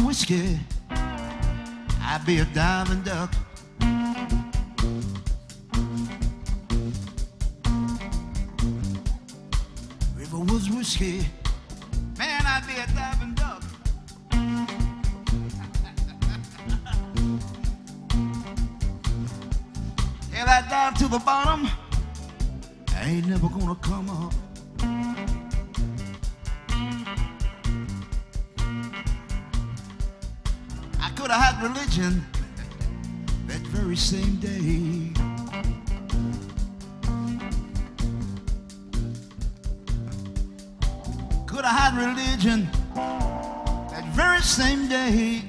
whiskey, I'd be a diving duck. River was whiskey, man, I'd be a diving duck. And I dive to the bottom, I ain't never gonna come up. I had religion that very same day. Could have had religion that very same day.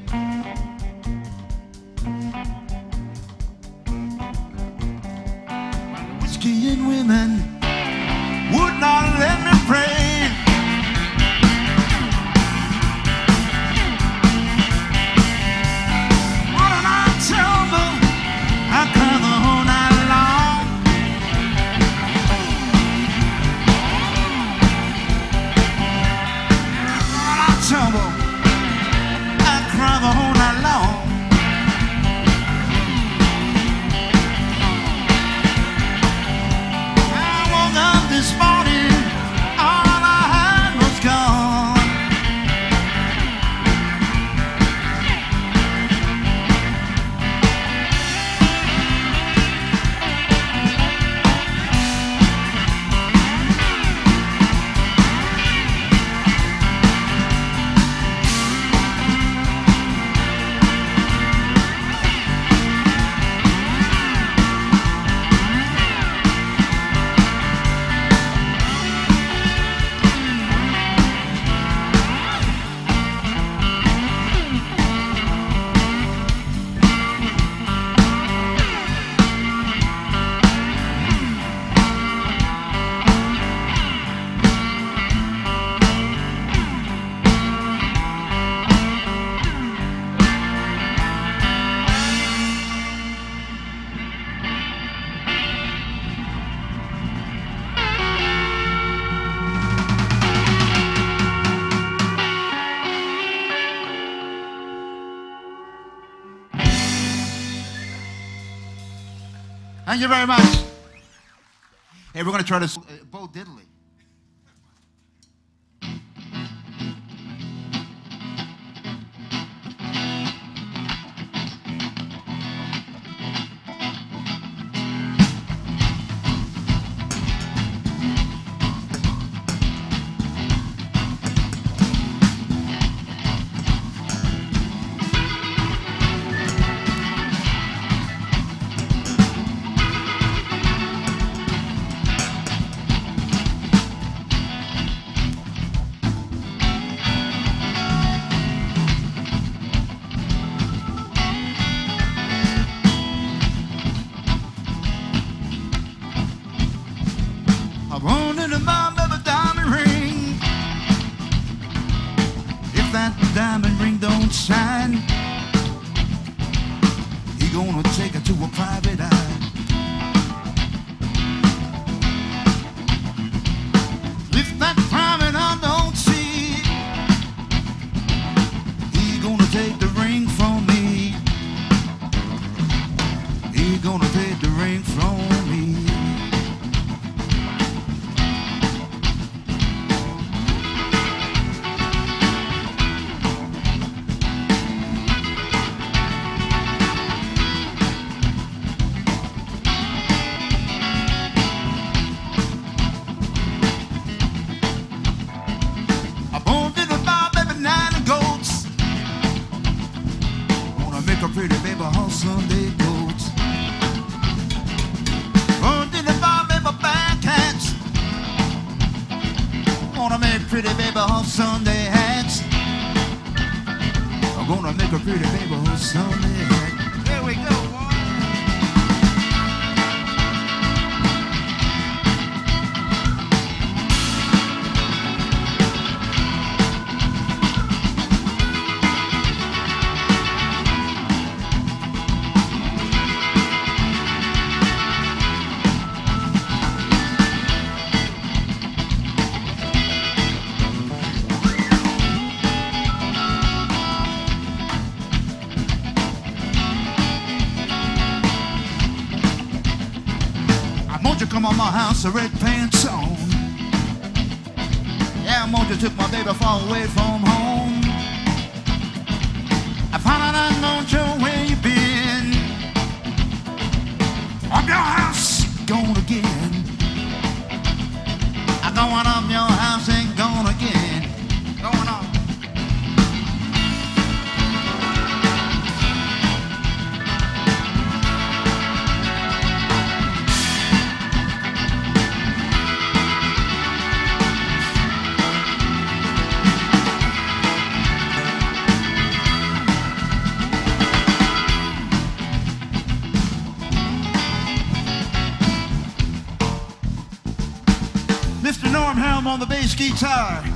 Thank you very much. Hey, we're going to try this. Uh, Bo Diddley. Pretty baby on Sunday goats. In a bar, baby, back hats. Wanna make pretty baby on Sunday hats. I'm gonna make a pretty baby on Sunday Baby far away from home. I found out I'm not sure where you been. Up your house, gone again. I going up your on the bass guitar.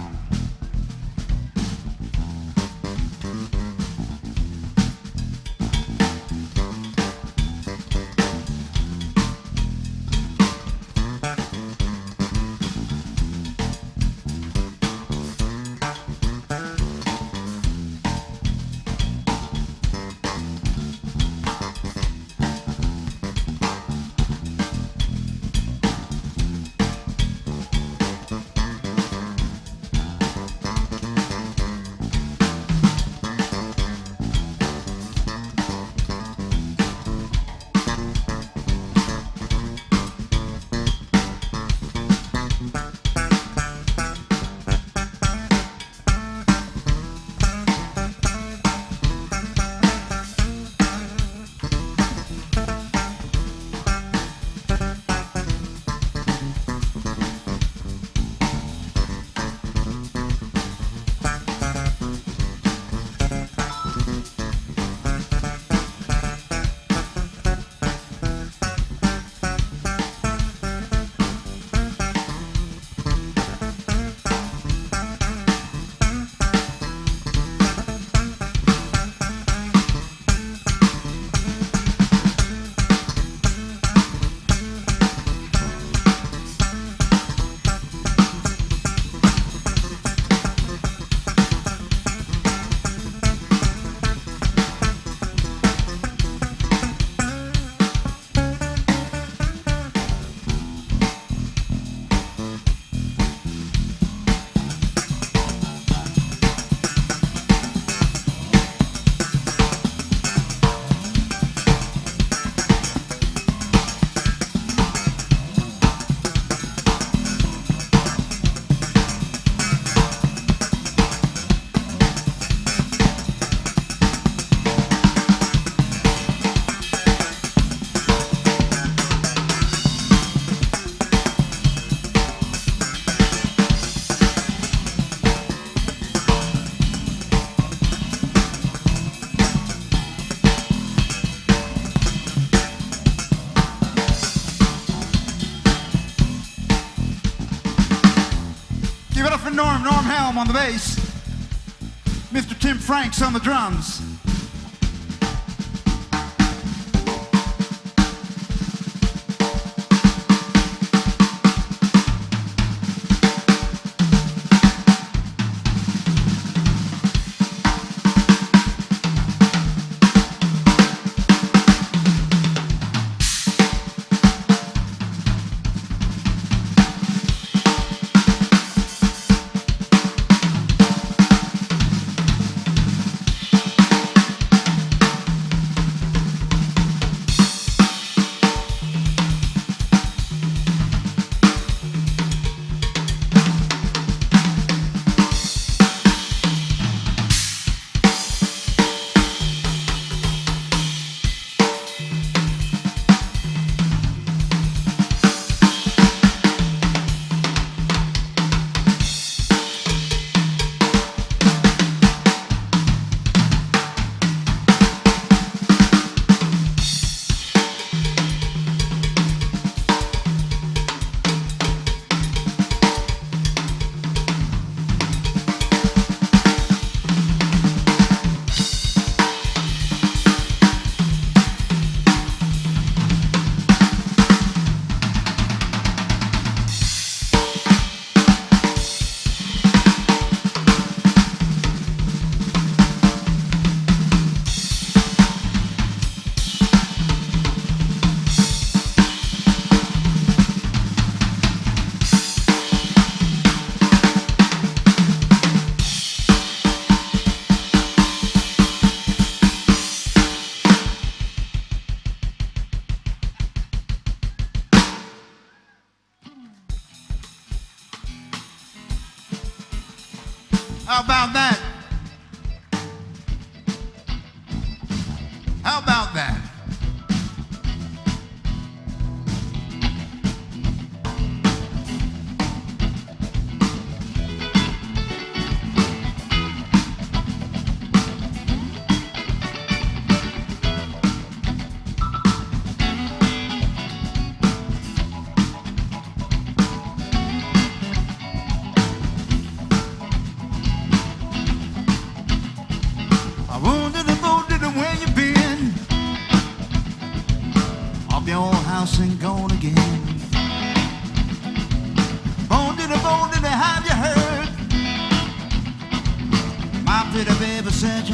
Franks on the drums.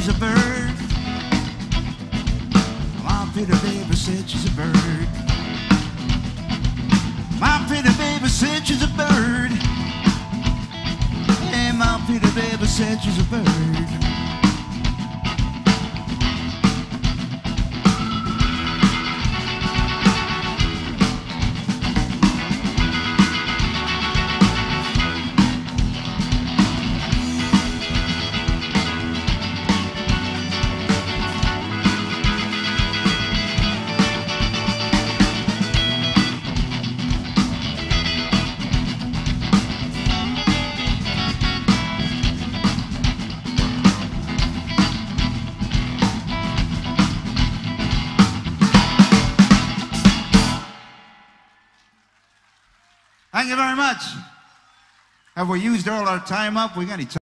She's a bird. My pretty baby said she's a bird. My pretty baby said she's a bird. Hey, my pretty baby said she's a bird. Much. Have we used all our time up? We got any time?